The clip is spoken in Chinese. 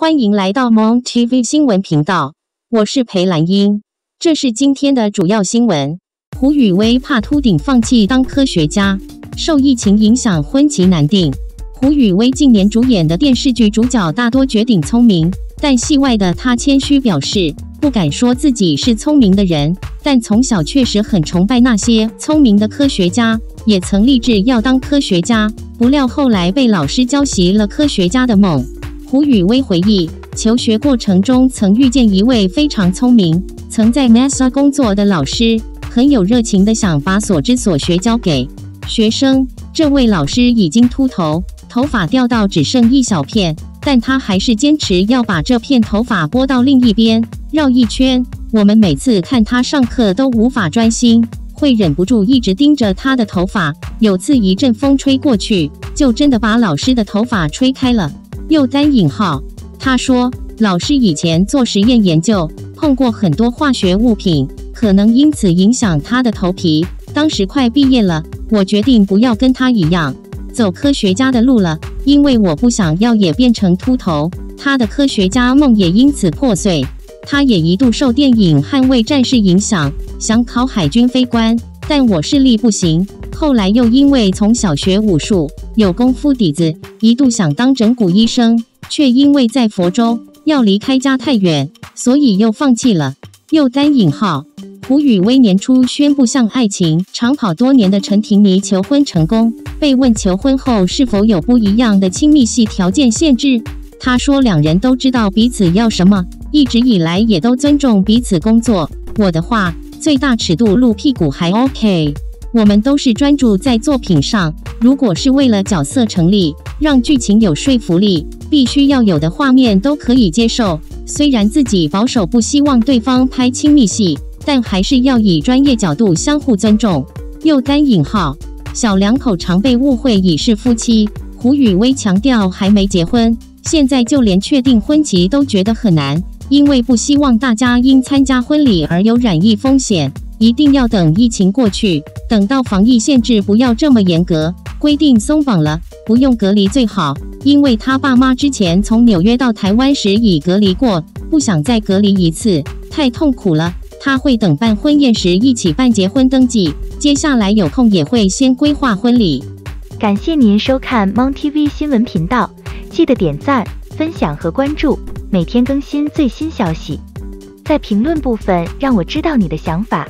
欢迎来到 Mon TV 新闻频道，我是裴兰英。这是今天的主要新闻：胡宇威怕秃顶放弃当科学家，受疫情影响婚期难定。胡宇威近年主演的电视剧主角大多绝顶聪明，但戏外的他谦虚表示，不敢说自己是聪明的人，但从小确实很崇拜那些聪明的科学家，也曾立志要当科学家。不料后来被老师教习了科学家的梦。胡宇威回忆，求学过程中曾遇见一位非常聪明、曾在 NASA 工作的老师，很有热情的想把所知所学教给学生。这位老师已经秃头，头发掉到只剩一小片，但他还是坚持要把这片头发拨到另一边，绕一圈。我们每次看他上课都无法专心，会忍不住一直盯着他的头发。有次一阵风吹过去，就真的把老师的头发吹开了。又单引号，他说，老师以前做实验研究，碰过很多化学物品，可能因此影响他的头皮。当时快毕业了，我决定不要跟他一样走科学家的路了，因为我不想要也变成秃头。他的科学家梦也因此破碎。他也一度受电影《捍卫战士》影响，想考海军飞官，但我视力不行。后来又因为从小学武术。有功夫底子，一度想当整骨医生，却因为在佛州要离开家太远，所以又放弃了。又单引号，胡宇威年初宣布向爱情长跑多年的陈婷妮求婚成功。被问求婚后是否有不一样的亲密系条件限制，他说两人都知道彼此要什么，一直以来也都尊重彼此工作。我的话，最大尺度露屁股还 OK。我们都是专注在作品上。如果是为了角色成立，让剧情有说服力，必须要有的画面都可以接受。虽然自己保守，不希望对方拍亲密戏，但还是要以专业角度相互尊重。又单引号，小两口常被误会已是夫妻。胡宇威强调还没结婚，现在就连确定婚期都觉得很难，因为不希望大家因参加婚礼而有染疫风险。一定要等疫情过去，等到防疫限制不要这么严格，规定松绑了，不用隔离最好。因为他爸妈之前从纽约到台湾时已隔离过，不想再隔离一次，太痛苦了。他会等办婚宴时一起办结婚登记，接下来有空也会先规划婚礼。感谢您收看 Mon TV 新闻频道，记得点赞、分享和关注，每天更新最新消息。在评论部分让我知道你的想法。